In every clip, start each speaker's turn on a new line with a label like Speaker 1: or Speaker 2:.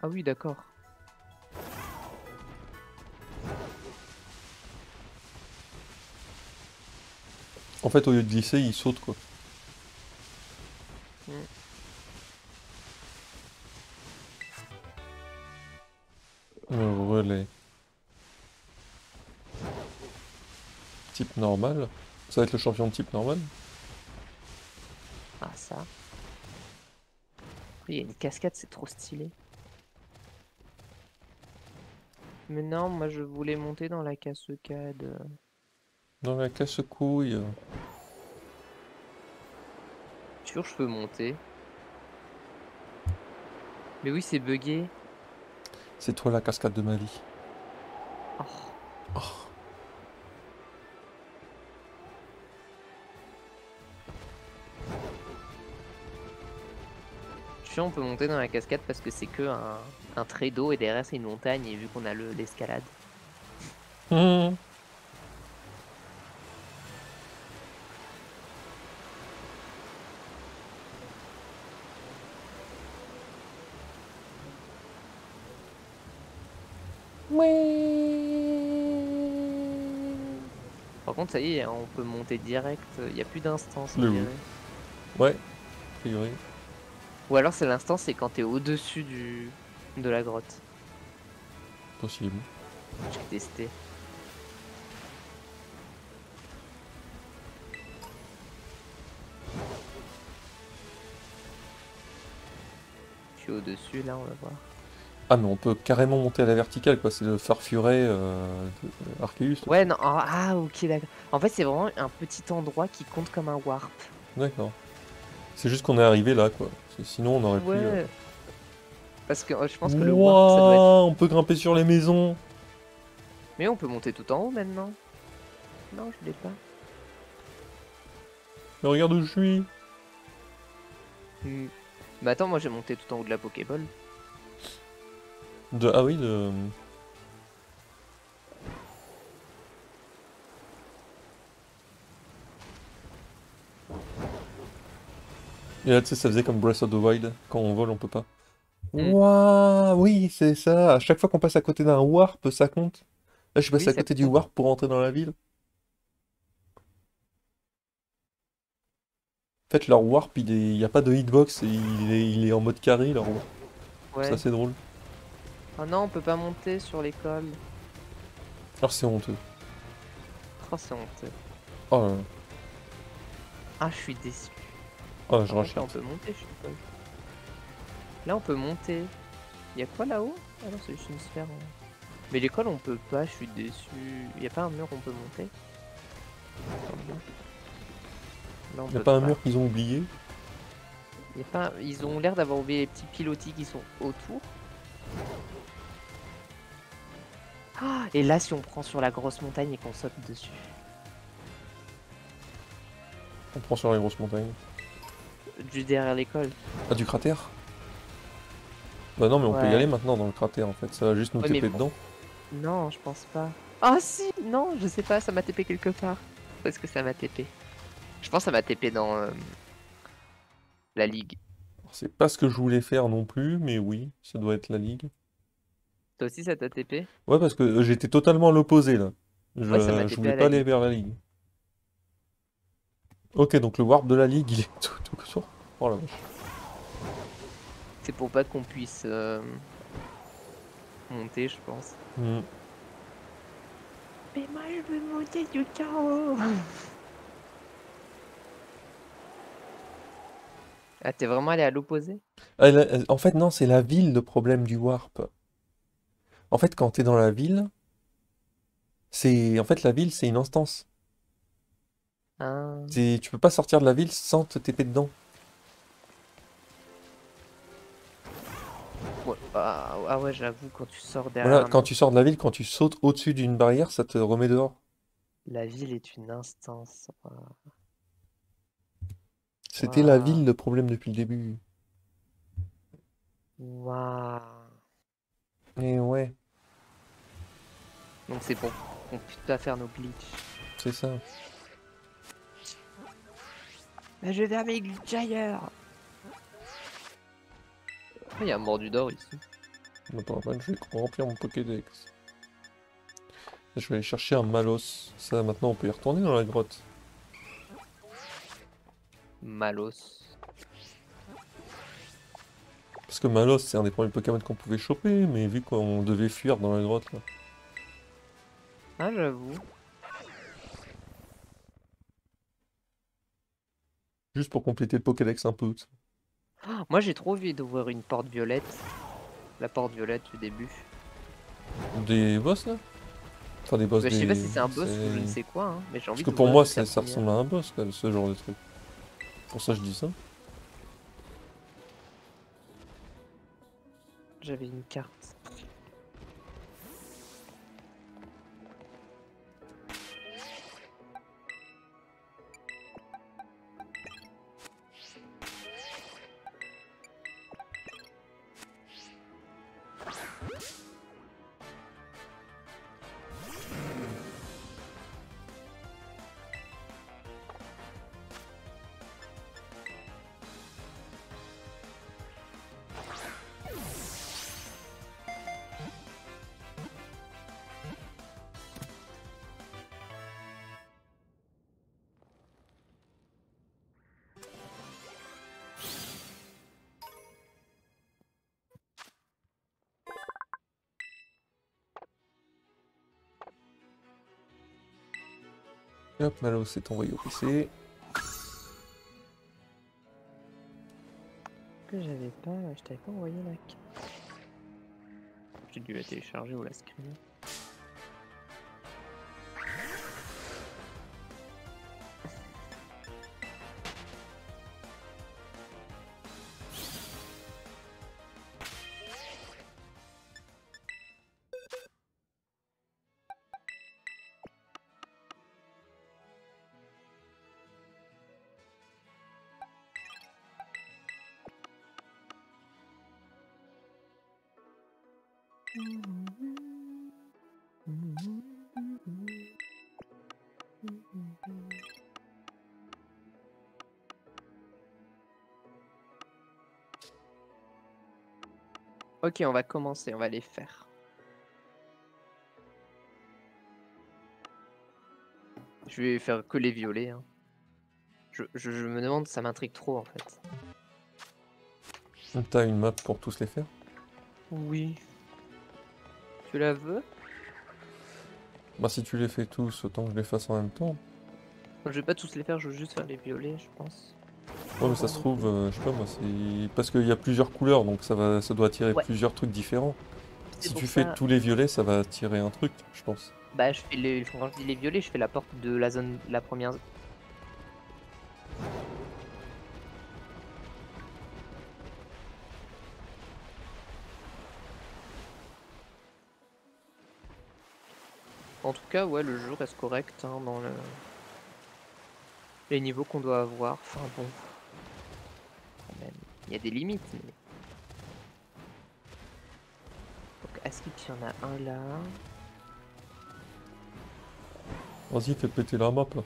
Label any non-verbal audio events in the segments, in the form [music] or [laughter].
Speaker 1: Ah oui, d'accord.
Speaker 2: En fait, au lieu de glisser, il saute quoi.
Speaker 1: Mm.
Speaker 2: Relais. Type normal. Ça va être le champion de type normal
Speaker 1: Ah, ça. Il y a une cascade, c'est trop stylé. Mais non, moi je voulais monter dans la cascade.
Speaker 2: Dans la casse-couille.
Speaker 1: Sûr, je peux monter? Mais oui, c'est bugué.
Speaker 2: C'est toi la cascade de ma vie.
Speaker 1: Oh.
Speaker 2: Oh.
Speaker 1: On peut monter dans la cascade parce que c'est que un, un trait d'eau et derrière c'est une montagne et vu qu'on a le- l'escalade.
Speaker 2: Mmh.
Speaker 1: Par contre, ça y est, on peut monter direct. Il n'y a plus d'instance.
Speaker 2: Le. Ouais, a priori.
Speaker 1: Ou alors c'est l'instance, c'est quand t'es au-dessus du de la grotte.
Speaker 2: Possible.
Speaker 1: J'ai testé. Je suis au-dessus là, on va voir.
Speaker 2: Ah, mais on peut carrément monter à la verticale, quoi. C'est le farfuret euh, Arceus.
Speaker 1: Ouais, non, ah, ah, ok, d'accord. En fait, c'est vraiment un petit endroit qui compte comme un warp.
Speaker 2: D'accord. C'est juste qu'on est arrivé là, quoi. Sinon, on aurait pu.
Speaker 1: Ouais.
Speaker 2: euh,
Speaker 1: Parce que euh, je pense que le warp, ça doit être.
Speaker 2: Wouah, On peut grimper sur les maisons.
Speaker 1: Mais on peut monter tout en haut maintenant. Non, je l'ai pas.
Speaker 2: Mais regarde où je suis.
Speaker 1: Hmm. Mais attends, moi j'ai monté tout en haut de la Pokéball.
Speaker 2: De... Ah oui, de... Et là, tu sais, ça faisait comme Breath of the Wild. Quand on vole, on peut pas.
Speaker 1: Mm.
Speaker 2: Waouh, oui, c'est ça. À chaque fois qu'on passe à côté d'un warp, ça compte. Là, je suis passé
Speaker 1: Oui,
Speaker 2: à côté du
Speaker 1: compte.
Speaker 2: warp pour rentrer dans la ville. En fait, leur warp, il est... il n'y a pas de hitbox. et Il est... il est en mode carré, leur warp.
Speaker 1: Ouais.
Speaker 2: C'est drôle.
Speaker 1: Oh non, on peut pas monter sur l'école.
Speaker 2: Alors, c'est honteux.
Speaker 1: Oh, c'est honteux.
Speaker 2: Oh là là.
Speaker 1: Ah, je suis déçu.
Speaker 2: Oh, je
Speaker 1: contre, là, on peut monter, je. Là, on peut monter. Y a quoi là-haut? Ah non, c'est juste une sphère. hein. Mais l'école, on peut pas, je suis déçu. Y a pas un mur où on peut monter? Là, on
Speaker 2: a pas un mur qu'ils ont oublié?
Speaker 1: Y a pas... Ils ont l'air d'avoir oublié les petits pilotis qui sont autour. Ah, et là, si on prend sur la grosse montagne et qu'on saute dessus.
Speaker 2: On prend sur les grosses montagnes.
Speaker 1: Juste derrière l'école.
Speaker 2: Ah, du cratère? Bah non, mais on peut y aller maintenant dans le cratère en fait. Ça va juste nous
Speaker 1: Ouais, bon.
Speaker 2: dedans.
Speaker 1: Non, je pense pas. Ah si Non, je sais pas, ça m'a TP quelque part. Où est-ce que ça m'a TP Je pense que ça m'a TP dans euh, la ligue.
Speaker 2: C'est pas ce que je voulais faire non plus, mais oui, ça doit être la ligue.
Speaker 1: Toi aussi ça t'a TP
Speaker 2: Ouais, parce que euh, j'étais totalement à l'opposé là. Je,
Speaker 1: Ouais,
Speaker 2: je
Speaker 1: TP
Speaker 2: voulais pas aller vers la ligue. Ok, donc le warp de la ligue, il est [laughs] tout, tout sur. Oh la vache.
Speaker 1: C'est pour pas qu'on puisse euh, monter, je pense.
Speaker 2: Hmm.
Speaker 1: Mais moi je veux monter du chaos [laughs] Ah, t'es vraiment allé à l'opposé?
Speaker 2: Ah, euh, en fait, non, c'est la ville le problème du warp. En fait, quand t'es dans la ville, c'est. En fait, la ville, c'est une instance.
Speaker 1: Ah.
Speaker 2: Tu peux pas sortir de la ville sans te TP dedans.
Speaker 1: Ouais, ah, ah ouais, j'avoue, quand tu sors derrière
Speaker 2: Voilà,
Speaker 1: un
Speaker 2: quand tu sors de la ville, quand tu sautes au-dessus d'une barrière, ça te remet dehors.
Speaker 1: La ville est une instance. Ah.
Speaker 2: C'était la ville le problème depuis le début.
Speaker 1: Waouh.
Speaker 2: Et ouais,
Speaker 1: Donc c'est pour qu'on puisse pas faire nos glitches.
Speaker 2: c'est ça.
Speaker 1: Bah, je vais glitches ailleurs. Oh, Il y a un mordu d'or ici.
Speaker 2: Pas mal, je vais remplir mon Pokédex. Je vais aller chercher un Malos. Ça, maintenant, on peut y retourner dans la grotte.
Speaker 1: Malos.
Speaker 2: Parce que Malos, c'est un des premiers Pokémon qu'on pouvait choper, mais vu qu'on devait fuir dans la grotte, là.
Speaker 1: Ah, j'avoue.
Speaker 2: Juste pour compléter le Pokédex un peu.
Speaker 1: Moi, j'ai trop envie d'ouvrir une porte violette. La porte violette du début.
Speaker 2: Des boss, là? Enfin, des boss
Speaker 1: Bah, je sais pas si c'est un boss ou je ne sais quoi, hein, mais j'ai envie
Speaker 2: Parce que pour moi, ça, ressemble à un boss, là, ce genre de truc. Pour ça, je dis ça.
Speaker 1: J'avais une carte.
Speaker 2: Hop, Malos est envoyé au PC.
Speaker 1: Que j'avais pas. Je t'avais pas envoyé la carte. J'ai dû la télécharger ou la screener. Ok, on va commencer, on va les faire. Je vais faire que les violets. hein. Je, je- je me demande, ça m'intrigue trop en fait.
Speaker 2: T'as une map pour tous les faire?
Speaker 1: Oui. Tu la veux
Speaker 2: Bah, si tu les fais tous, autant que je les fasse en même temps.
Speaker 1: Je vais pas tous les faire, je veux juste faire les violets, je pense.
Speaker 2: Ouais, mais ça se trouve, euh, je sais pas moi, c'est. Parce qu'il y a plusieurs couleurs, donc ça, va, ça doit attirer
Speaker 1: Ouais.
Speaker 2: plusieurs trucs différents. Si tu fais
Speaker 1: ça-
Speaker 2: tous les violets, ça va attirer un truc, je pense.
Speaker 1: Bah, je fais les. Quand je dis les violets, je fais la porte de la zone. La première. En tout cas, ouais, le jeu reste correct hein, dans le... les niveaux qu'on doit avoir. Enfin bon, quand même, il y a des limites. Mais... Donc, est-ce qu'il y en a un là?
Speaker 2: Vas-y, fais péter la map là.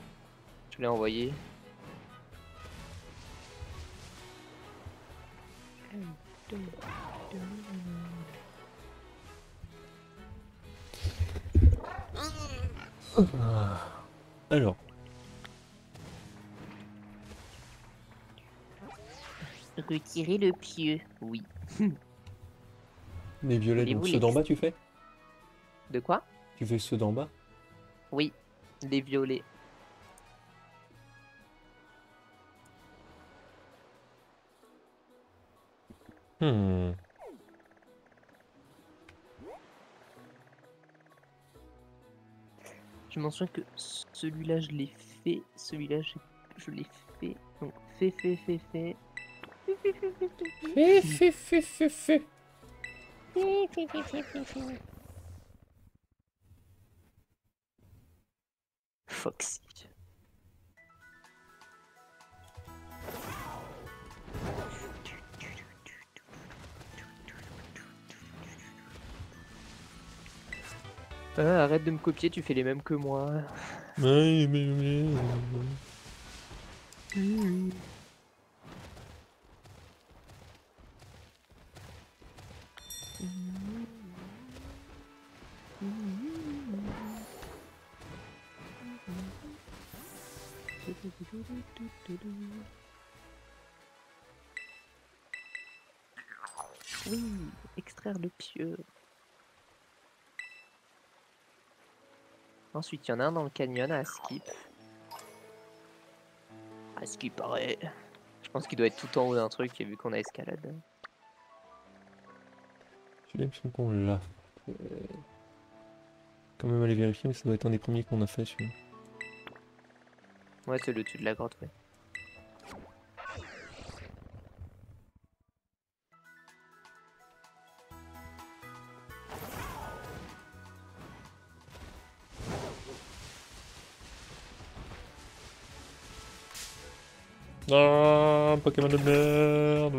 Speaker 1: Je l'ai envoyé.
Speaker 2: Alors.
Speaker 1: Retirer le pieu, oui.
Speaker 2: Les violets,
Speaker 1: Et
Speaker 2: donc ceux d'en bas, tu fais?
Speaker 1: De quoi?
Speaker 2: Tu fais ceux d'en bas?
Speaker 1: Oui, les violets.
Speaker 2: Hmm.
Speaker 1: Je m'en souviens que celui-là, je l'ai fait. Celui-là, je, je l'ai fait. Donc, fait, fait, fait, fait.
Speaker 2: Fais, fais, fais, fais, fais.
Speaker 1: Foxy. Arrête de me copier, tu fais les mêmes que moi.
Speaker 2: Oui,
Speaker 1: Oui, extraire le pieu. Ensuite, il y en a un dans le canyon à skip. À ce qui paraît. Je pense qu'il doit être tout en haut d'un truc, et vu qu'on a escalade.
Speaker 2: J'ai l'impression qu'on l'a fait. Quand même aller vérifier, mais ça doit être un des premiers qu'on a fait celui-là.
Speaker 1: Ouais, c'est le dessus de la grotte, ouais.
Speaker 2: Ah, Pokémon de merde.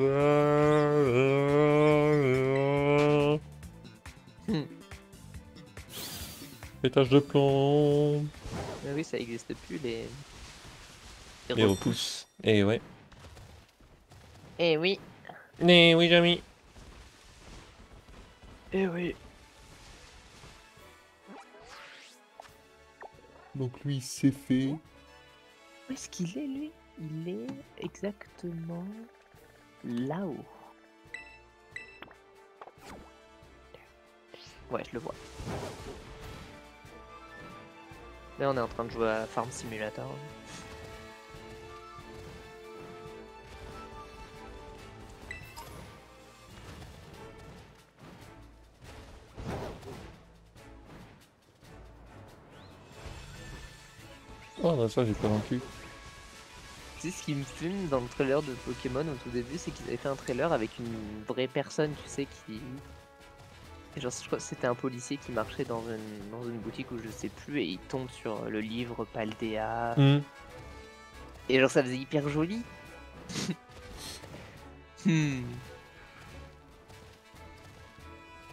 Speaker 1: Hmm.
Speaker 2: Pétage de plomb.
Speaker 1: Mais oui, ça existe plus, les...
Speaker 2: Les repousses. Et ouais.
Speaker 1: Eh oui,
Speaker 2: Eh oui, Jamy.
Speaker 1: eh oui.
Speaker 2: Donc lui, c'est fait.
Speaker 1: Où est-ce qu'il est, lui? Il est exactement là-haut. Ouais, je le vois. Là, on est en train de jouer à Farm Simulator.
Speaker 2: Oh, non, ça, j'ai pas vaincu.
Speaker 1: Tu sais, ce qui me fume dans le trailer de Pokémon au tout début, c'est qu'ils avaient fait un trailer avec une vraie personne, tu sais, qui. Genre, je crois que c'était un policier qui marchait dans une, dans une boutique où je sais plus et il tombe sur le livre Paldea.
Speaker 2: Hmm.
Speaker 1: Et genre, ça faisait hyper joli. [laughs] Hmm.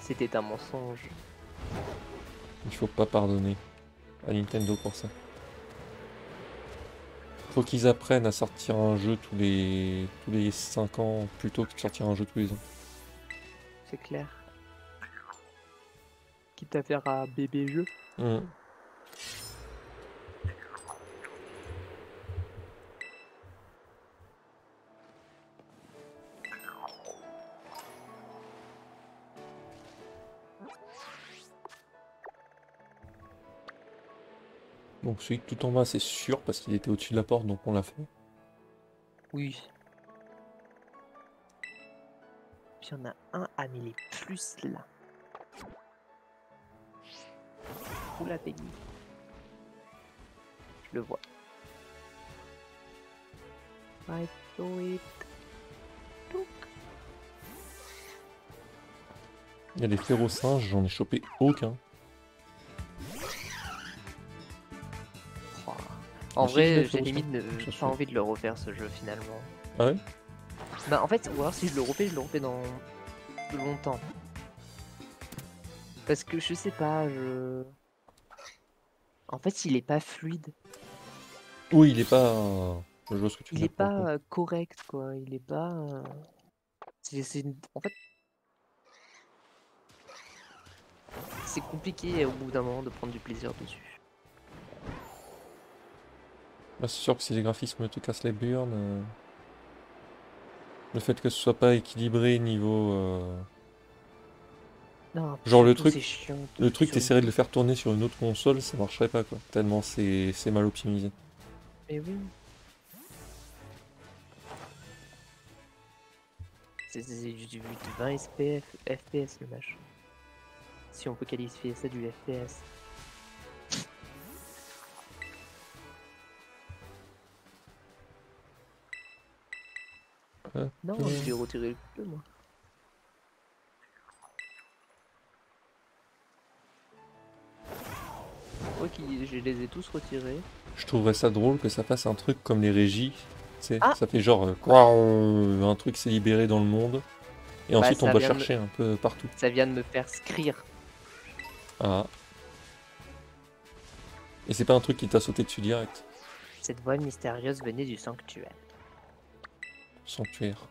Speaker 1: C'était un mensonge.
Speaker 2: Il faut pas pardonner à Nintendo pour ça. Faut qu'ils apprennent à sortir un jeu tous les tous les 5 ans plutôt que de sortir un jeu tous les ans.
Speaker 1: C'est clair. Quitte à faire un bébé jeu.
Speaker 2: Hmm. Donc celui tout en bas c'est sûr parce qu'il était au-dessus de la porte donc on l'a fait.
Speaker 1: Oui. Puis il y en a un à il est plus là. Oula, Peggy. Je le vois. I it.
Speaker 2: Il y a des férocinges, j'en ai chopé aucun.
Speaker 1: En
Speaker 2: je
Speaker 1: vrai, j'ai limite pas envie de le refaire ce jeu finalement.
Speaker 2: Ah ouais?
Speaker 1: Bah en fait, ou alors si je le refais, je le refais dans longtemps. Parce que je sais pas, je... En fait, il est pas fluide.
Speaker 2: Oui, il est pas. Je vois ce que tu veux
Speaker 1: Il est pas euh, correct, quoi. Il est pas... euh, C'est... En fait... C'est compliqué au bout d'un moment de prendre du plaisir dessus.
Speaker 2: Bah, c'est sûr que si les graphismes te cassent les burnes, euh, le fait que ce soit pas équilibré niveau. euh,
Speaker 1: Non,
Speaker 2: Genre le truc-
Speaker 1: c'est chiant,
Speaker 2: Le truc, t'essaierais de le faire tourner sur une autre console, ça marcherait pas quoi. Tellement c'est mal optimisé.
Speaker 1: Mais oui. C'est du, du 20 SPF, FPS le machin. Si on peut qualifier ça du FPS. Non,
Speaker 2: ouais.
Speaker 1: je l'ai retiré le peu moi. Ouais, qui, je les ai tous retirés.
Speaker 2: Je trouverais ça drôle que ça fasse un truc comme les régies. Tu sais,
Speaker 1: Ah
Speaker 2: ça fait genre euh, quoi, euh, un truc s'est libéré dans le monde. Et ensuite
Speaker 1: ça
Speaker 2: on
Speaker 1: de-
Speaker 2: chercher un peu partout.
Speaker 1: Ça vient de me faire scrire.
Speaker 2: Ah. Et c'est pas un truc qui t'a sauté dessus direct?
Speaker 1: Cette voix mystérieuse venait du sanctuaire.
Speaker 2: Sanctuaire.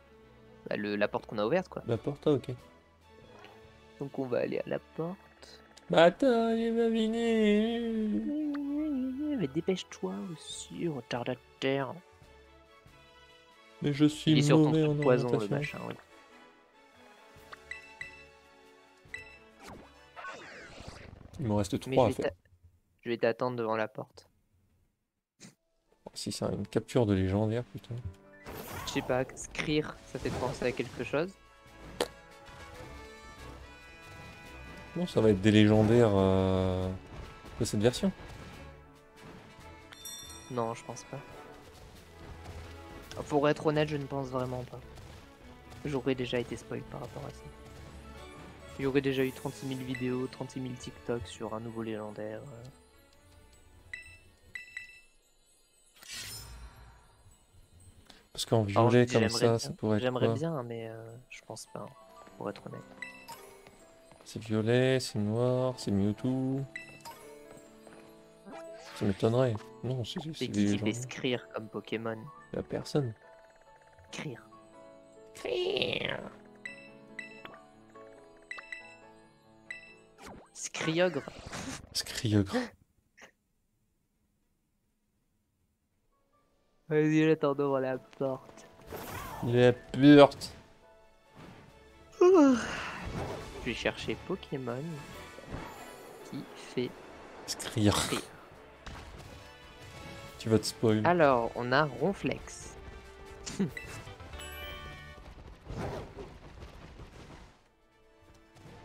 Speaker 1: Bah, le, la porte qu'on a ouverte quoi.
Speaker 2: La porte, ah, ok.
Speaker 1: Donc on va aller à la porte.
Speaker 2: Bah attends, il va venir.
Speaker 1: mais dépêche-toi aussi, retardateur.
Speaker 2: Mais je
Speaker 1: Il
Speaker 2: suis
Speaker 1: ton
Speaker 2: mauvais en
Speaker 1: poison, le
Speaker 2: orientation.
Speaker 1: machin. ouais.
Speaker 2: Il me reste
Speaker 1: Mais
Speaker 2: 3
Speaker 1: je
Speaker 2: à faire.
Speaker 1: je vais t'attendre devant la porte.
Speaker 2: Si c'est une capture de légendaire, putain.
Speaker 1: Je sais pas, Skrir, ça fait penser à quelque chose
Speaker 2: Non, ça va être des légendaires euh, de cette version.
Speaker 1: Non, je pense pas. Pour être honnête, je ne pense vraiment pas. J'aurais déjà été spoil par rapport à ça. Il y aurait déjà eu 36 000 vidéos, 36 000 TikTok sur un nouveau légendaire. euh.
Speaker 2: Qu'en violet comme
Speaker 1: j'aimerais
Speaker 2: ça,
Speaker 1: bien-
Speaker 2: ça pourrait être
Speaker 1: J'aimerais bien, mais euh, je pense pas, pour être honnête.
Speaker 2: C'est violet, c'est noir, c'est Mewtwo. Ça m'étonnerait. Non, c'est c'est
Speaker 1: qui qui fait. Skrir comme Pokémon
Speaker 2: La personne.
Speaker 1: Skrir. Skriogre.
Speaker 2: Scriogre.
Speaker 1: Vas-y, j'attends devant la porte.
Speaker 2: Il est purte.
Speaker 1: Je vais chercher Pokémon qui fait
Speaker 2: Scrire.
Speaker 1: Skrir.
Speaker 2: Tu vas te spoil.
Speaker 1: Alors, on a Ronflex. [laughs]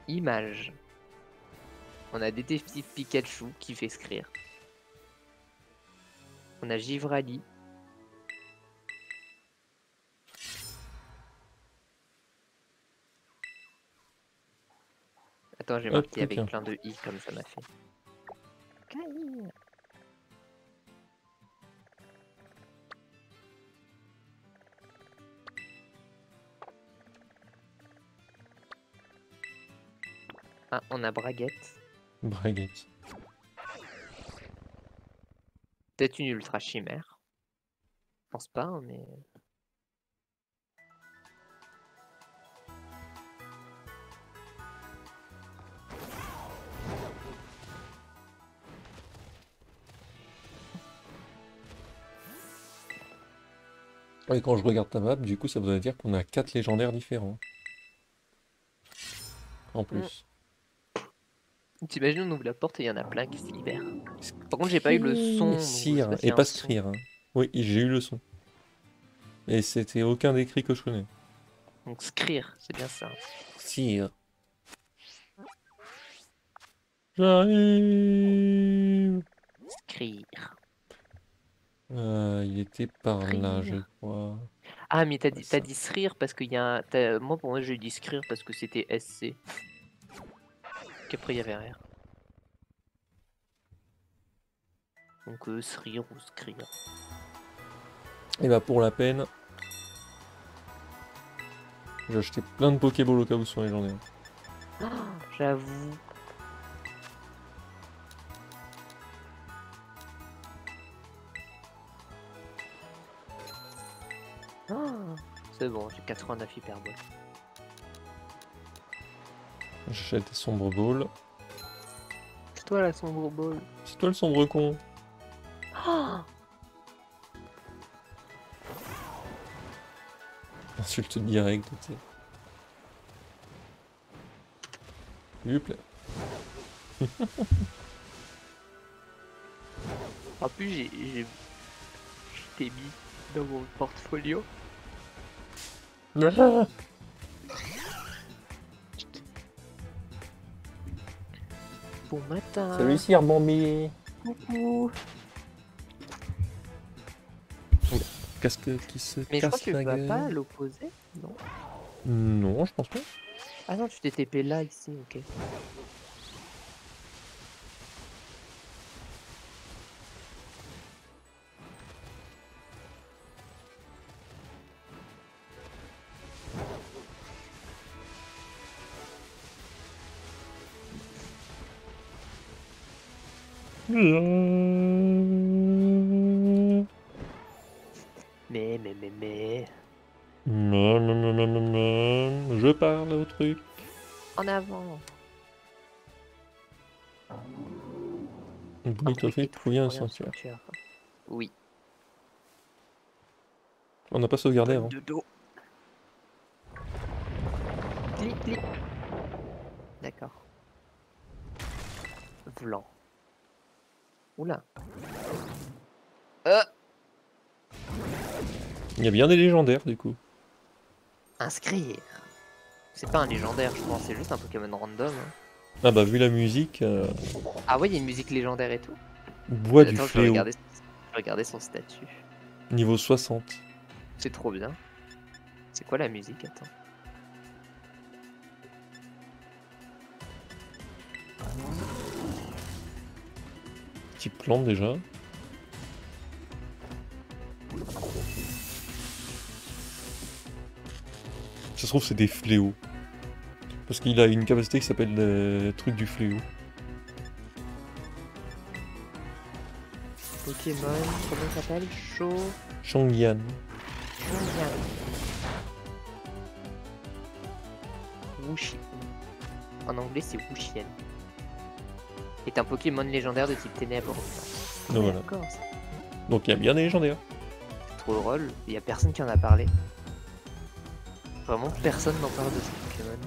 Speaker 1: Image. On a Détective Pikachu qui fait Skrir. On a Givrali. Attends, j'ai marqué avec plein de i comme ça m'a fait. Ah, on a Braguette.
Speaker 2: Braguette.
Speaker 1: Peut-être une ultra chimère. Je pense pas, hein, mais.
Speaker 2: Et quand je regarde ta map, du coup, ça voudrait dire qu'on a 4 légendaires différents. En plus.
Speaker 1: T'imagines, on ouvre la porte et il y en a plein qui se libèrent. Par contre, j'ai pas eu le son. y
Speaker 2: et pas scrire. hein. Oui, j'ai eu le son. Et c'était aucun des cris que je connais.
Speaker 1: Donc, Skrir, c'est bien ça.
Speaker 2: Sire. J'arrive.
Speaker 1: Skrir.
Speaker 2: Euh, il était par là, je crois.
Speaker 1: Ah, mais t'as dit, dit Srir parce qu'il y a un. Moi, pour moi, j'ai dit Skrir parce que c'était SC. Qu'après, il y avait R. Donc, euh, Srir ou Skrir.
Speaker 2: Et bah pour la peine, j'ai acheté plein de Pokéballs au cas où ils sont légendaires.
Speaker 1: J'avoue. C'est bon, j'ai 89 hyperboles.
Speaker 2: J'achète des sombres balls.
Speaker 1: C'est toi la sombre ball.
Speaker 2: C'est toi le sombre con.
Speaker 1: Ah
Speaker 2: Insulte direct, tu sais. S'il vous plaît.
Speaker 1: En plus, j'ai. j'ai- Je t'ai mis dans mon portfolio. [laughs] Bon matin.
Speaker 2: Salut Sire Bambi.
Speaker 1: Coucou.
Speaker 2: Casque qui se
Speaker 1: Mais je crois
Speaker 2: casse
Speaker 1: que tu vas pas à l'opposé Non?
Speaker 2: Non, je pense pas.
Speaker 1: Ah non, tu t'es TP là, ici, ok. Mais, mais, mais, mais.
Speaker 2: Non, non, non, non, non, non. Je parle au truc.
Speaker 1: En avant
Speaker 2: Un bruit te fait trouver un sanctuaire.
Speaker 1: Oui.
Speaker 2: On n'a pas sauvegardé avant.
Speaker 1: De dos. Oula. Euh,
Speaker 2: Il y a bien des légendaires du coup.
Speaker 1: inscrire. C'est pas un légendaire, je pense, c'est juste un Pokémon random. hein.
Speaker 2: Ah bah vu la musique, euh,
Speaker 1: Ah ouais, il y a une musique légendaire et tout?
Speaker 2: bois du
Speaker 1: Attends, je vais
Speaker 2: fléau,
Speaker 1: regarder, je vais regarder son statut.
Speaker 2: niveau 60.
Speaker 1: C'est trop bien. C'est quoi la musique? Attends.
Speaker 2: Plante déjà. Ça se trouve c'est des fléaux. Parce qu'il a une capacité qui s'appelle le truc du fléau.
Speaker 1: Pokémon, comment il s'appelle? Cho...
Speaker 2: Shangyan.
Speaker 1: En anglais, c'est Wuxian. Est un Pokémon légendaire de type ténèbres.
Speaker 2: Voilà. Donc il y a bien des légendaires.
Speaker 1: trop drôle. Il y a personne qui en a parlé. Vraiment, personne n'en parle de ce Pokémon.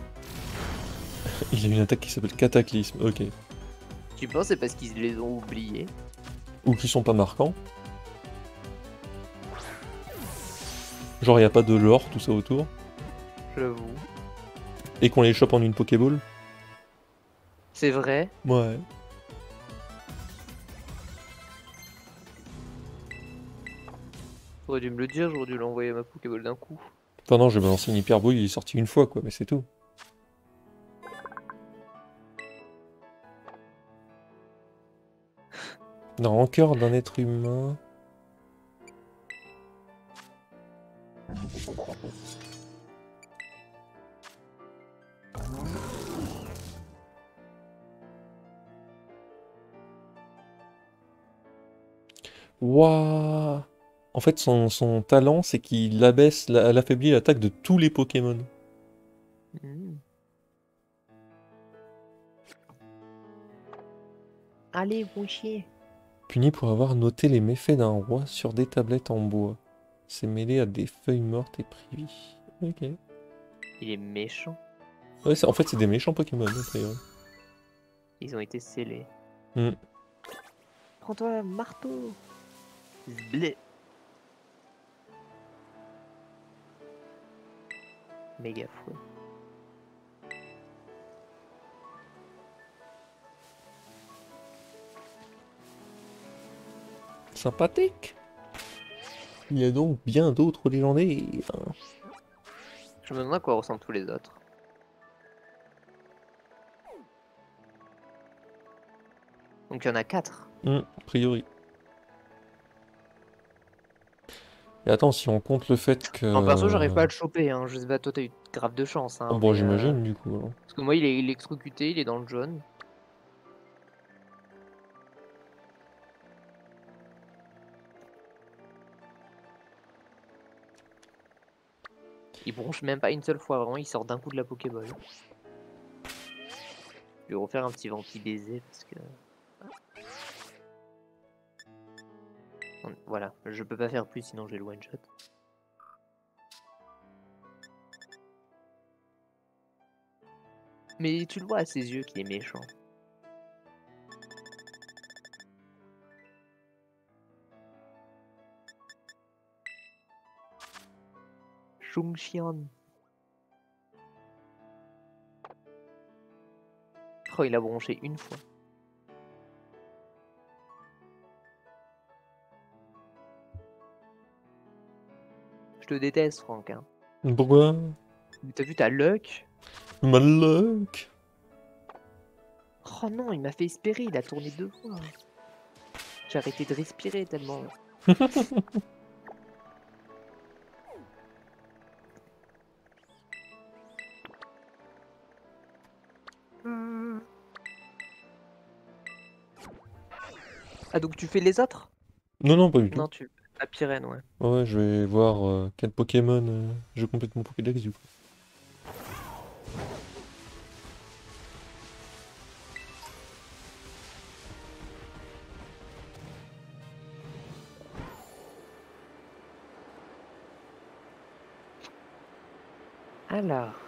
Speaker 1: [laughs]
Speaker 2: Il a une attaque qui s'appelle Cataclysme, ok.
Speaker 1: Tu penses c'est parce qu'ils les ont oubliés
Speaker 2: Ou qui sont pas marquants. Genre il n'y a pas de lore, tout ça autour.
Speaker 1: J'avoue.
Speaker 2: Et qu'on les chope en une Pokéball.
Speaker 1: C'est vrai?
Speaker 2: Ouais.
Speaker 1: T'aurais dû me le dire, j'aurais dû l'envoyer à ma Pokéball d'un coup.
Speaker 2: Enfin non, j'ai balancé une hyper bruit, il est sorti une fois quoi, mais c'est tout. La rancœur d'un être humain. Waouh En fait, son, son talent, c'est qu'il abaisse, la- elle affaiblit l'attaque de tous les Pokémon.
Speaker 1: Hmm. Allez, vous chier.
Speaker 2: Puni pour avoir noté les méfaits d'un roi sur des tablettes en bois. C'est mêlé à des feuilles mortes et privées. Ok.
Speaker 1: Il est méchant.
Speaker 2: Ouais, c'est- en fait, c'est des méchants Pokémon, a priori.
Speaker 1: Ils ont été scellés.
Speaker 2: Hmm.
Speaker 1: Prends-toi un marteau. Blé. Méga fou.
Speaker 2: Sympathique. Il y a donc bien d'autres légendaires.
Speaker 1: Je me demande à quoi ressemblent tous les autres. Donc il y en a 4.
Speaker 2: Hmm, a priori. Et attends, si on compte le fait que...
Speaker 1: En perso, j'arrive pas à le choper. Hein. Je sais pas, toi t'as eu grave de chance. Hein,
Speaker 2: Ah bon,
Speaker 1: mais, euh,
Speaker 2: j'imagine, du coup.
Speaker 1: Parce que moi, il est électrocuté, il est dans le jaune. Il bronche même pas une seule fois, vraiment, il sort d'un coup de la Pokéball. Je vais refaire un petit venti baiser parce que. Voilà, je peux pas faire plus sinon j'ai le one shot. Mais tu le vois à ses yeux qu'il est méchant. Chungxian. Oh, il a bronché une fois. Je te déteste, Franck. Hein.
Speaker 2: Pourquoi?
Speaker 1: Mais T'as vu ta luck
Speaker 2: Malloc
Speaker 1: Oh non, il m'a fait espérer, il a tourné deux fois. J'ai arrêté de respirer tellement. [laughs] Ah donc tu fais les autres?
Speaker 2: Non, non, pas du tout.
Speaker 1: Non, tu... La Pyrène, ouais.
Speaker 2: Ouais, je vais voir euh, quel Pokémon euh, je complète mon Pokédex du coup.
Speaker 1: Alors.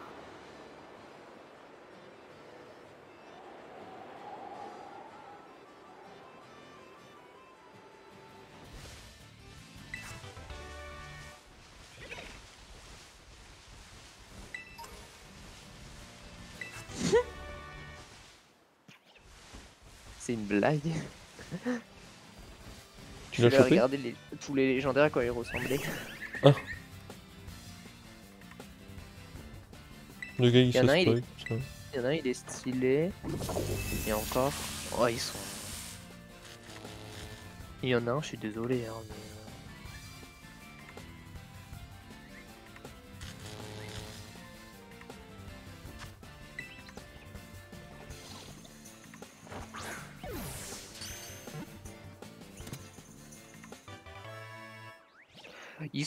Speaker 1: C'est une blague.
Speaker 2: Tu l'as chopé
Speaker 1: regarder les- tous les légendaires à quoi ils ressemblaient.
Speaker 2: Le gars il
Speaker 1: Y en a un, il est-. Il y en a un, il est stylé. Et encore. Oh, ils sont. Il y en a un, je suis désolé. Hein, mais...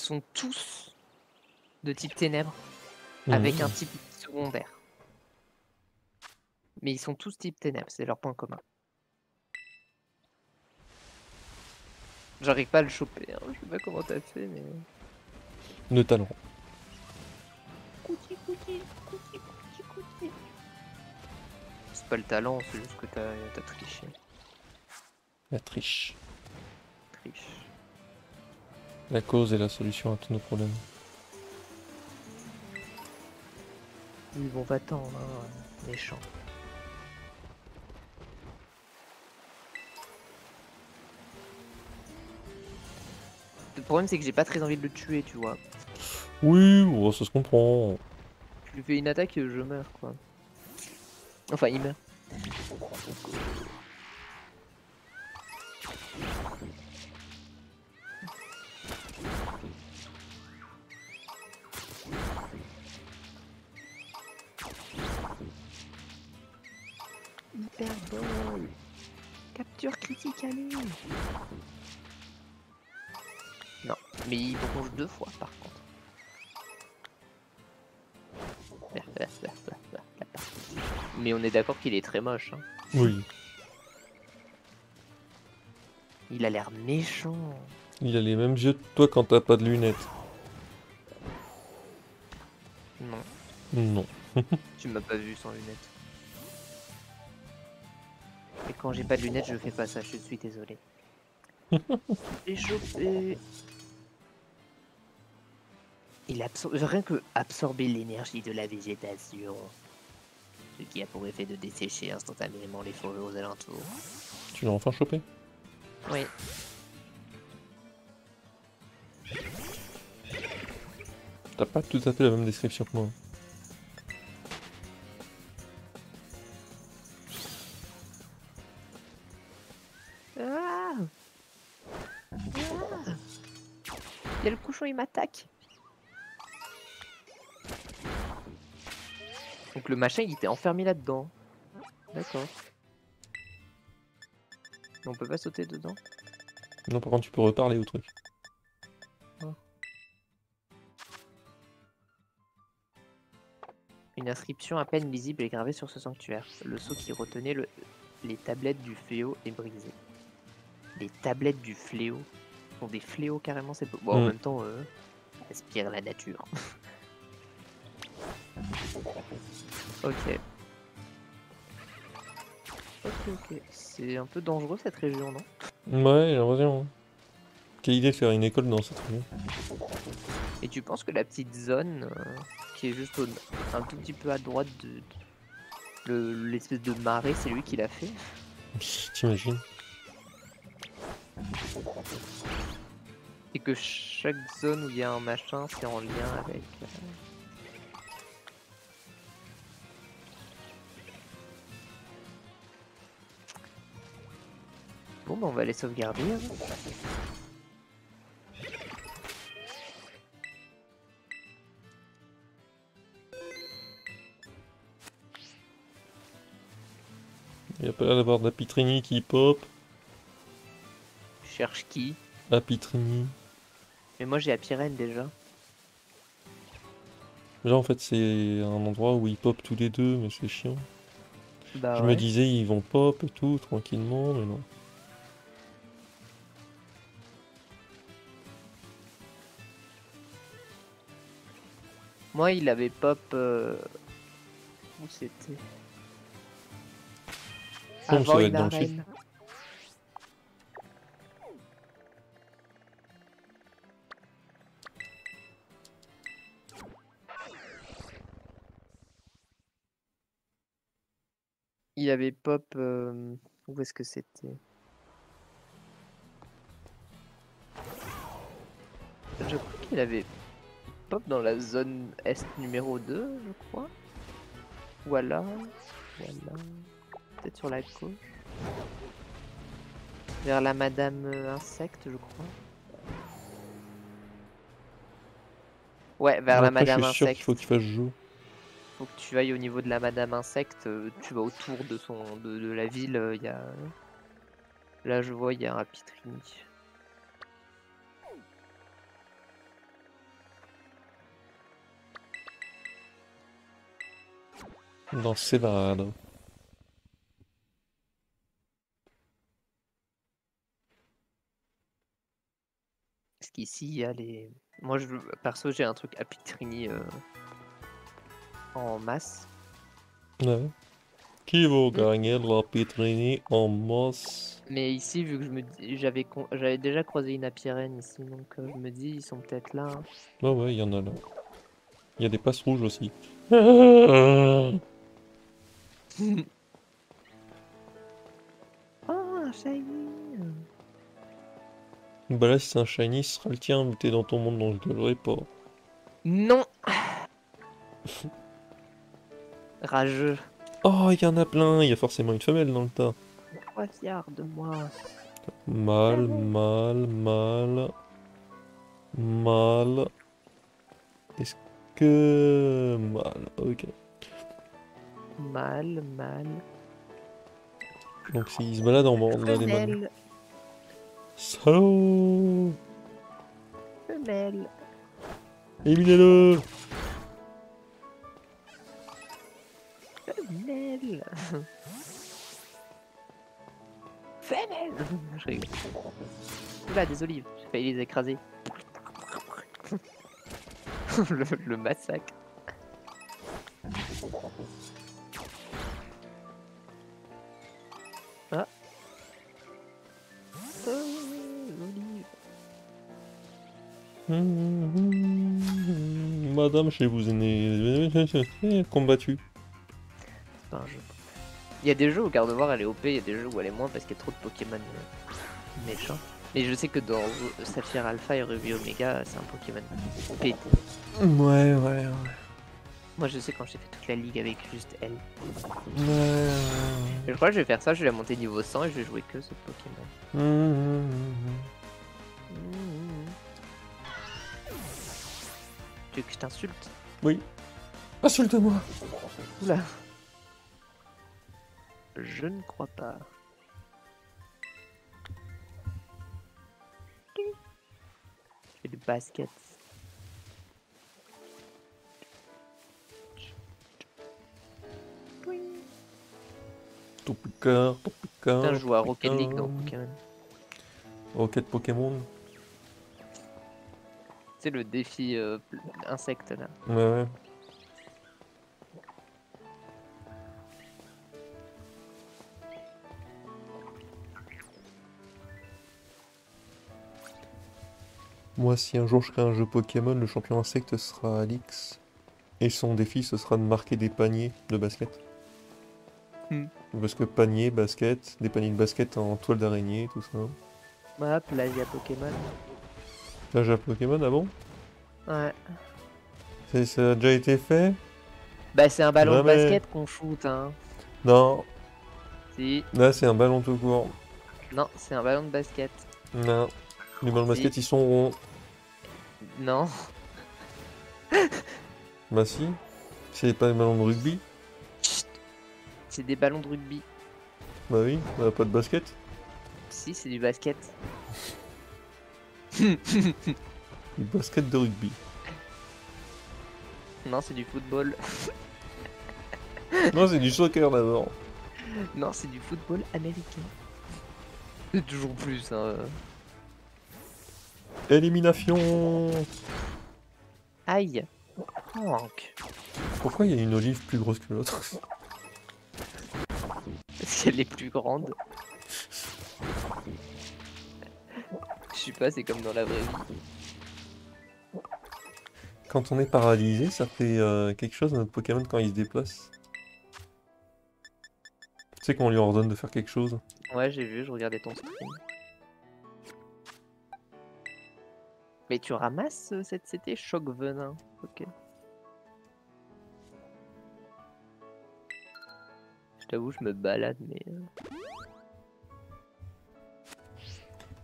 Speaker 1: sont tous de type ténèbres avec
Speaker 2: Mhm.
Speaker 1: un type secondaire. Mais ils sont tous type ténèbres, c'est leur point commun. J'arrive pas à le choper, hein, je sais pas comment t'as fait, mais.
Speaker 2: De talent.
Speaker 1: Couti, couti, couti, couti, couti. C'est pas le talent, c'est juste que t'as t'as triché.
Speaker 2: La triche.
Speaker 1: Triche.
Speaker 2: La cause est la solution à tous nos problèmes.
Speaker 1: Oui, bon, va-t'en, hein, méchant. Le problème, c'est que j'ai pas très envie de le tuer, tu vois.
Speaker 2: Oui, oh, ça se comprend.
Speaker 1: Je lui fais une attaque et je meurs, quoi. Enfin, il meurt. Mais on est d'accord qu'il est très moche. hein.
Speaker 2: Oui.
Speaker 1: Il a l'air méchant.
Speaker 2: Il a les mêmes yeux que toi quand t'as pas de lunettes.
Speaker 1: Non,
Speaker 2: Non. [laughs]
Speaker 1: tu m'as pas vu sans lunettes. Et quand j'ai pas de lunettes, je fais pas ça, je suis désolé. [laughs] J'ai chopé. Il absorbe rien que absorber l'énergie de la végétation. Ce qui a pour effet de dessécher instantanément les forêts aux alentours.
Speaker 2: Tu l'as enfin chopé
Speaker 1: Oui.
Speaker 2: T'as pas tout à fait la même description que moi.
Speaker 1: Ah Ah Il y a le cochon, il m'attaque. Donc le machin, il était enfermé là-dedans. D'accord. On peut pas sauter dedans?
Speaker 2: Non, par contre, tu peux reparler au truc.
Speaker 1: Une inscription à peine lisible est gravée sur ce sanctuaire. Le sceau qui retenait le- les tablettes du fléau est brisé. Les tablettes du fléau sont des fléaux carrément, c'est... Bon, en
Speaker 2: Mm.
Speaker 1: même temps, euh, aspire la nature. [laughs] ok. Ok, ok. C'est un peu dangereux cette région, non?
Speaker 2: Ouais, j'ai l'impression. hein. Quelle idée de faire une école dans cette région
Speaker 1: Et tu penses que la petite zone euh, qui est juste au- un tout petit peu à droite de, de- le- l'espèce de marais, c'est lui qui l'a fait? [laughs]
Speaker 2: T'imagines?
Speaker 1: Et que chaque zone où il y a un machin, c'est en lien avec. euh, Bon, bah on va les sauvegarder. hein.
Speaker 2: Il y a pas l'air d'avoir d'Apitrini qui pop.
Speaker 1: Je cherche qui?
Speaker 2: Apitrini.
Speaker 1: Mais moi j'ai la Pyrène déjà.
Speaker 2: Là, en fait, c'est un endroit où ils pop tous les deux, mais c'est chiant.
Speaker 1: Bah
Speaker 2: Je
Speaker 1: ouais.
Speaker 2: me disais, ils vont pop et tout, tranquillement, mais non.
Speaker 1: Moi, il avait pop. euh, Où c'était? Arène. Il avait pop. euh, Où est-ce que c'était? Je crois qu'il avait pop dans la zone est numéro 2, je crois. Voilà. Voilà. Peut-être sur la gauche. Vers la Madame euh, Insecte, je crois. Ouais, vers la
Speaker 2: Après, je
Speaker 1: Madame
Speaker 2: suis sûr qu'il
Speaker 1: Insecte.
Speaker 2: faut qu'il fasse jeu.
Speaker 1: Faut que tu ailles au niveau de la Madame Insecte. euh, Tu vas autour de son de, de la ville. Il y a. Là, je vois, il y a un Rapitrini.
Speaker 2: Dans Sévarade.
Speaker 1: Parce qu'ici, il y a les. Moi, je... perso, j'ai un truc Apitrini euh, en masse.
Speaker 2: Ouais. Qui va gagner la Petrini en masse?
Speaker 1: Mais ici, vu que je me dis, j'avais con- j'avais déjà croisé une apirène ici, donc euh, je me dis, ils sont peut-être là. hein.
Speaker 2: Ouais, ouais, il y en a là. Il y a des passes rouges aussi. [laughs]
Speaker 1: Oh, un shiny
Speaker 2: Bah là, si c'est un shiny, ce sera le tien, mais t'es dans ton monde, donc je gueulerai pas.
Speaker 1: Non [laughs] Rageux.
Speaker 2: Oh, il y en a plein, il y a forcément une femelle dans le tas.
Speaker 1: Sois fier de moi.
Speaker 2: Mal, mal, mal. Mal. Est-ce que... Mal, ok.
Speaker 1: Mal, mal.
Speaker 2: Donc s'il se balade en bande, là, les mâles.
Speaker 1: Femelle,
Speaker 2: Salaud
Speaker 1: femelle.
Speaker 2: Éliminez-le
Speaker 1: Femelle. Femelle. Je rigole. Oula, des olives. J'ai failli les écraser. [laughs] le, le massacre. Oh.
Speaker 2: Madame, chez vous est combattu.
Speaker 1: C'est pas un jeu. Il y a des jeux où Gardevoir elle est OP, il y a des jeux où elle est moins parce qu'il y a trop de Pokémon euh, méchants. Mais je sais que dans euh, Saphir Alpha et Ruby Omega, c'est un Pokémon pété.
Speaker 2: Ouais, ouais, ouais.
Speaker 1: Moi je sais quand j'ai fait toute la ligue avec juste elle. Et je crois que je vais faire ça, je vais la monter niveau 100 et je vais jouer que ce Pokémon. Mmh. Tu veux que je t'insulte?
Speaker 2: Oui. Insulte-moi
Speaker 1: Oula. Je ne crois pas. Je fais du basket? Putain, je joue à Rocket League dans. Pokémon.
Speaker 2: Rocket Pokémon.
Speaker 1: C'est le défi euh, insecte là.
Speaker 2: Ouais, ouais. Moi, si un jour je crée un jeu Pokémon, le champion insecte sera Alix. Et son défi, ce sera de marquer des paniers de basket.
Speaker 1: Hmm.
Speaker 2: Parce que panier, basket, des paniers de basket en toile d'araignée, tout ça.
Speaker 1: Hop, là il y a Pokémon.
Speaker 2: Un Pokémon, ah bon?
Speaker 1: Ouais.
Speaker 2: Ça a déjà été fait?
Speaker 1: Bah c'est un ballon
Speaker 2: Jamais.
Speaker 1: de basket qu'on shoot hein.
Speaker 2: Non,
Speaker 1: Si.
Speaker 2: là c'est un ballon tout court.
Speaker 1: Non, c'est un ballon de basket.
Speaker 2: Non. Les ballons de
Speaker 1: Si.
Speaker 2: basket, ils sont ronds.
Speaker 1: Non.
Speaker 2: Bah si. C'est pas des ballons de rugby?
Speaker 1: C'est des ballons de rugby.
Speaker 2: Bah oui, bah, pas de basket.
Speaker 1: Si, c'est du basket. [laughs]
Speaker 2: Du basket de rugby.
Speaker 1: Non, c'est du football.
Speaker 2: non, c'est du soccer d'abord.
Speaker 1: Non, c'est du football américain. C'est toujours plus, hein.
Speaker 2: Élimination
Speaker 1: Aïe.
Speaker 2: Pourquoi il y a une olive plus grosse que l'autre?
Speaker 1: Est plus grande. Je sais pas, c'est comme dans la vraie vie.
Speaker 2: Quand on est paralysé, ça fait euh, quelque chose à notre Pokémon quand il se déplace. Tu sais qu'on lui ordonne de faire quelque chose.
Speaker 1: Ouais, j'ai vu, je regardais ton stream. Mais tu ramasses euh, cette CT choc venin. Ok. Je t'avoue, je me balade, mais. euh,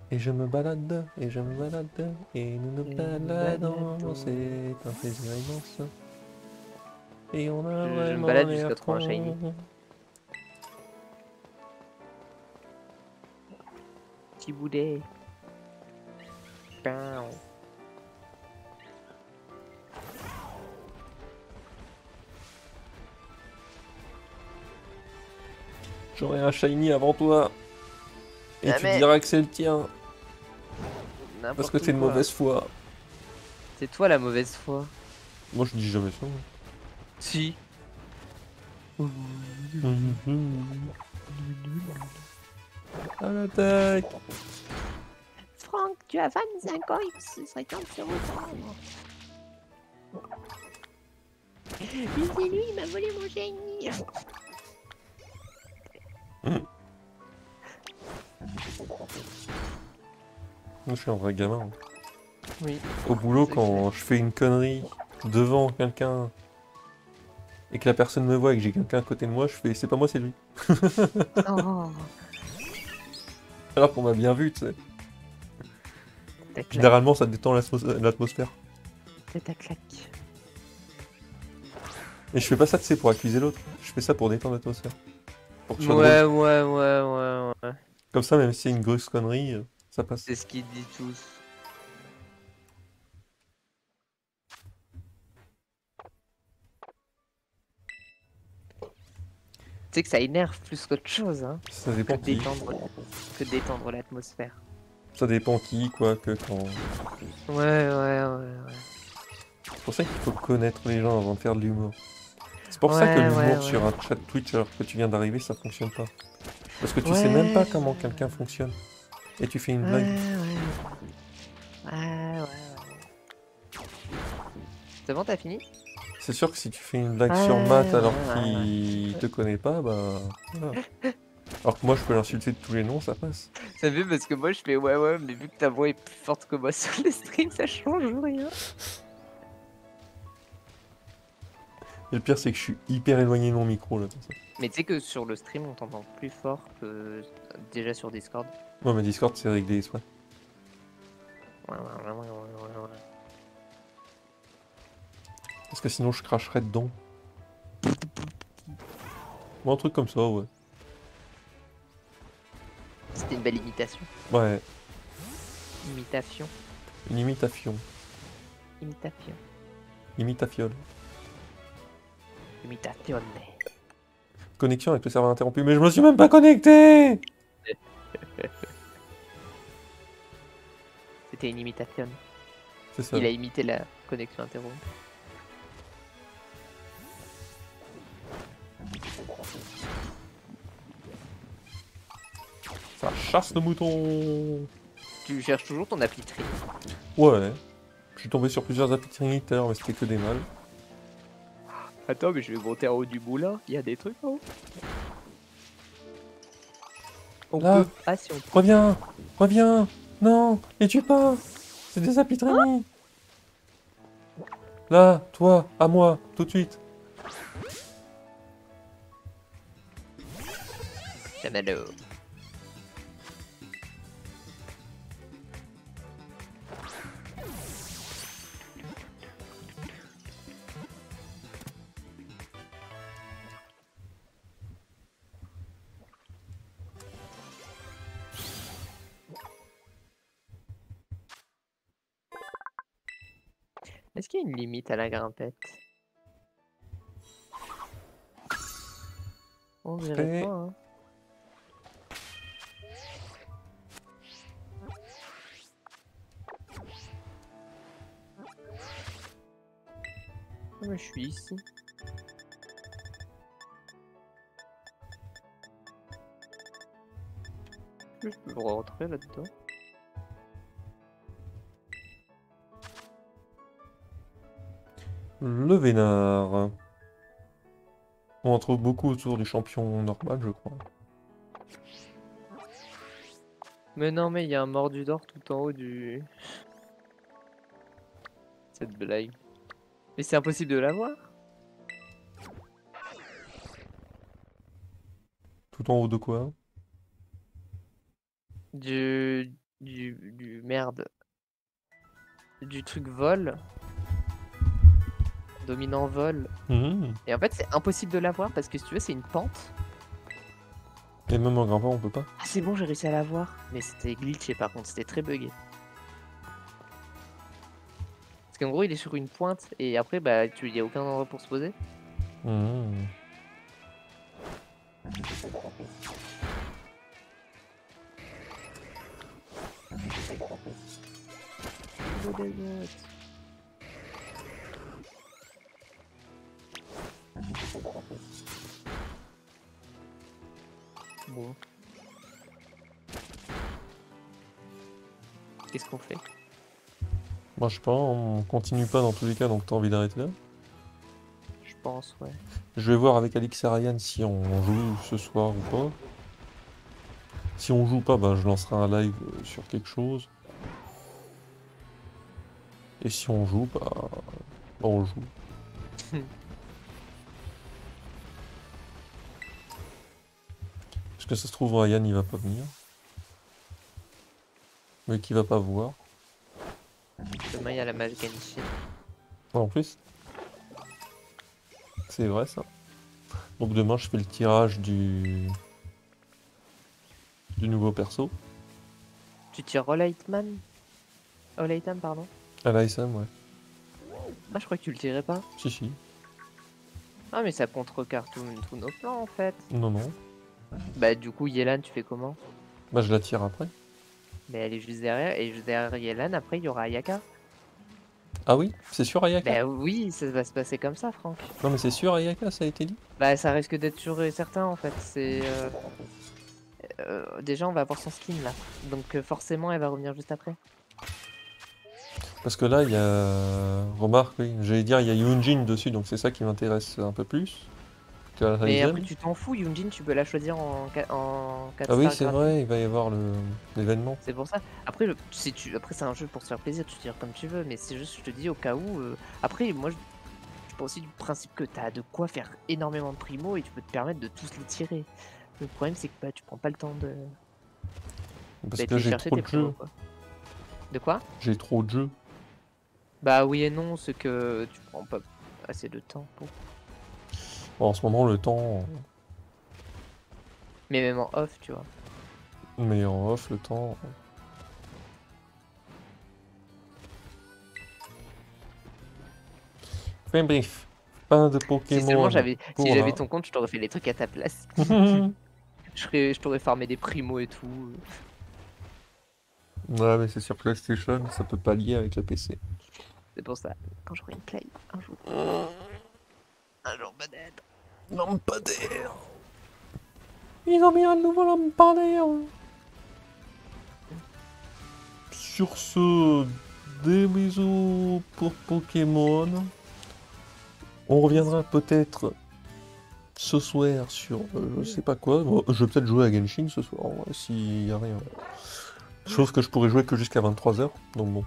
Speaker 2: Et je me balade, et je me balade, et nous nous
Speaker 1: Et
Speaker 2: baladons, c'est un plaisir immense. Et on a
Speaker 1: Je- je me balade jusqu'à trouver un
Speaker 2: con.
Speaker 1: shiny. Petit boulet. Pow.
Speaker 2: J'aurai un shiny avant toi. Et
Speaker 1: Ah,
Speaker 2: tu
Speaker 1: mais-
Speaker 2: diras que c'est le tien, parce que t'es de mauvaise foi.
Speaker 1: C'est toi la mauvaise foi.
Speaker 2: Moi je dis jamais ça.
Speaker 1: Si.
Speaker 2: À l'attaque
Speaker 1: Franck, tu as 25 ans, il serait temps de se reprendre. Mais c'est lui, il m'a volé mon génie.
Speaker 2: Moi je suis un vrai gamin. hein.
Speaker 1: Oui.
Speaker 2: Au boulot,
Speaker 1: C'est
Speaker 2: quand je fais une connerie devant quelqu'un et que la personne me voit et que j'ai quelqu'un à côté de moi, je fais c'est pas moi, c'est lui.
Speaker 1: Oh. [laughs]
Speaker 2: Alors qu'on m'a bien vu, tu sais. Généralement, ça détend l'atmos- l'atmosphère.
Speaker 1: ta claque.
Speaker 2: Et je fais pas ça, tu sais, pour accuser l'autre. Je fais ça pour détendre l'atmosphère.
Speaker 1: Ouais, ouais, ouais, ouais, ouais.
Speaker 2: Comme ça, même si c'est une grosse connerie, euh, ça passe.
Speaker 1: C'est ce qu'ils disent tous. Tu sais que ça énerve plus qu'autre chose, hein,
Speaker 2: Ça
Speaker 1: que
Speaker 2: dépend qui.
Speaker 1: détendre, que détendre l'atmosphère.
Speaker 2: Ça dépend qui, quoi, que quand.
Speaker 1: Ouais, ouais, ouais, ouais.
Speaker 2: C'est pour ça qu'il faut connaître les gens avant de faire de l'humour. C'est pour ça que l'humour
Speaker 1: ouais,
Speaker 2: sur un chat Twitch alors que tu viens d'arriver, ça fonctionne pas. Parce que tu sais même pas comment quelqu'un fonctionne. Et tu fais une
Speaker 1: Ouais,
Speaker 2: blague.
Speaker 1: ouais. Ouais, ouais, ouais. C'est bon, t'as fini?
Speaker 2: C'est sûr que si tu fais une blague sur Matt alors
Speaker 1: ouais,
Speaker 2: qu'il te connaît pas, bah. voilà. Alors que moi je peux l'insulter de tous les noms, ça passe.
Speaker 1: Ça fait parce que moi je fais ouais, ouais, mais vu que ta voix est plus forte que moi [laughs] sur les streams, ça change rien.
Speaker 2: Et le pire c'est que je suis hyper éloigné de mon micro là.
Speaker 1: Mais tu sais que sur le stream, on t'entend plus fort que déjà sur Discord.
Speaker 2: Moi ma Discord c'est réglé exprès.
Speaker 1: Ouais, ouais, ouais, ouais, ouais, ouais, ouais.
Speaker 2: Parce que sinon je cracherais dedans. Ou un truc comme ça, ouais.
Speaker 1: C'était une belle imitation.
Speaker 2: Ouais,
Speaker 1: Imitation.
Speaker 2: une imitation.
Speaker 1: Imitation.
Speaker 2: Imitafiole.
Speaker 1: Imitation.
Speaker 2: Connexion avec le serveur interrompu, mais je me suis même pas connecté [laughs]
Speaker 1: C'était une imitation.
Speaker 2: C'est ça.
Speaker 1: Il a imité la connexion interrompue.
Speaker 2: Ça chasse le mouton
Speaker 1: Tu cherches toujours ton appli tri.
Speaker 2: Ouais. Je suis tombé sur plusieurs applis Trinitaires, mais c'était que des mâles.
Speaker 1: Attends, mais je vais monter en haut du moulin. Il y a des trucs en haut. On
Speaker 2: Là.
Speaker 1: peut. Ah, si on peut.
Speaker 2: Reviens Reviens Non Les tue pas. C'est des Là, toi, à moi, tout de suite.
Speaker 1: Qu'il y a une limite à la grimpette? On dirait pas, hein. je suis ici. Je peux rentrer là-dedans.
Speaker 2: Le Vénard. On en trouve beaucoup autour du champion normal, je crois.
Speaker 1: Mais non, mais il y a un mordu d'or tout en haut du. Cette blague. Mais c'est impossible de l'avoir.
Speaker 2: Tout en haut de quoi?
Speaker 1: Du... du... du... merde. Du truc vol. Dominant vol.
Speaker 2: Mhm.
Speaker 1: Et en fait, c'est impossible de l'avoir parce que si tu veux, c'est une pente.
Speaker 2: Et même en grimpant, on peut pas.
Speaker 1: Ah, c'est bon, j'ai réussi à l'avoir. Mais c'était glitché par contre, c'était très buggé. Parce qu'en gros, il est sur une pointe et après, bah, tu y a aucun endroit pour se poser.
Speaker 2: Mhm. Moi, je sais pas, on continue pas dans tous les cas, donc t'as envie d'arrêter là
Speaker 1: Je pense, ouais.
Speaker 2: Je vais voir avec Alix et Ryan si on joue ce soir ou pas. Si on joue pas, bah, je lancerai un live euh, sur quelque chose. Et si on joue, bah, bah, on joue. [laughs] Parce que ça se trouve, Ryan il va pas venir. Mais qui va pas voir.
Speaker 1: Demain, il y a la mage Genshin.
Speaker 2: En plus. C'est vrai ça. Donc demain je fais le tirage du du nouveau perso.
Speaker 1: Tu tires All All Lightman, pardon.
Speaker 2: À l'ASM ouais.
Speaker 1: Bah, je crois que tu le tirais pas.
Speaker 2: Si si.
Speaker 1: Ah, mais ça contrecarre tous nos plans en fait.
Speaker 2: Non non.
Speaker 1: Bah, du coup, Yelan, tu fais comment?
Speaker 2: Bah je la tire après.
Speaker 1: Mais elle est juste derrière, et juste derrière Yelan, après, il y aura Ayaka.
Speaker 2: Ah oui C'est sûr Ayaka
Speaker 1: Bah, oui, ça va se passer comme ça, Franck.
Speaker 2: Non mais c'est sûr Ayaka ça a été dit
Speaker 1: Bah, ça risque d'être sûr et certain en fait. C'est. euh, euh, déjà, on va avoir son skin là. Donc, euh, forcément, elle va revenir juste après.
Speaker 2: Parce que là il y a... Remarque oui, j'allais dire il y a Yunjin dessus donc c'est ça qui m'intéresse un peu plus.
Speaker 1: Mais après, tu t'en fous, Yunjin, tu peux la choisir en 4 en quatre
Speaker 2: Ah oui c'est vrai, il va y avoir l'événement.
Speaker 1: C'est pour ça. Après, le- si tu, après c'est un jeu pour se faire plaisir, tu tires comme tu veux, mais c'est juste, je te dis au cas où. euh, Après, moi, je, je pense aussi du principe que tu as de quoi faire énormément de primo et tu peux te permettre de tous les tirer. Le problème, c'est que bah, tu prends pas le temps de,
Speaker 2: Parce
Speaker 1: d'aller
Speaker 2: que j'ai
Speaker 1: chercher
Speaker 2: trop
Speaker 1: tes
Speaker 2: de jeux.
Speaker 1: De quoi?
Speaker 2: J'ai trop de jeux.
Speaker 1: Bah oui et non, c'est que tu prends pas assez de temps pour.
Speaker 2: Bon, en ce moment le temps...
Speaker 1: Mais même en off, tu vois.
Speaker 2: Mais en off le temps... Enfin bref, pas de Pokémon.
Speaker 1: Si seulement j'avais, si j'avais ton compte, je t'aurais fait les trucs à ta place. [laughs] je t'aurais farmé des primos et tout.
Speaker 2: Ouais, mais c'est sur PlayStation, ça peut pas lier avec le PC.
Speaker 1: C'est pour ça. Quand j'aurai une play, un jour. Un jour peut-être.
Speaker 2: Lampadaire Ils ont mis un nouveau lampadaire Sur ce, des bisous pour Pokémon. On reviendra peut-être ce soir sur euh, je sais pas quoi. Bon, je vais peut-être jouer à Genshin ce soir, s'il y a rien. Sauf que je pourrais jouer que jusqu'à 23h, donc bon.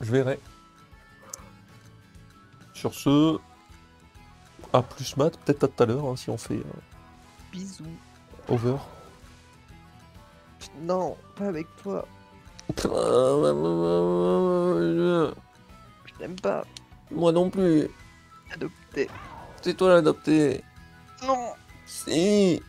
Speaker 2: Je verrai. Sur ce, à plus mat, peut-être à tout à l'heure hein, si on fait euh,
Speaker 1: Bisous.
Speaker 2: over.
Speaker 1: Non, pas avec toi.
Speaker 2: Moi
Speaker 1: Je t'aime pas.
Speaker 2: non plus.
Speaker 1: Adopté.
Speaker 2: C'est toi l'adopté.
Speaker 1: Non.
Speaker 2: Si.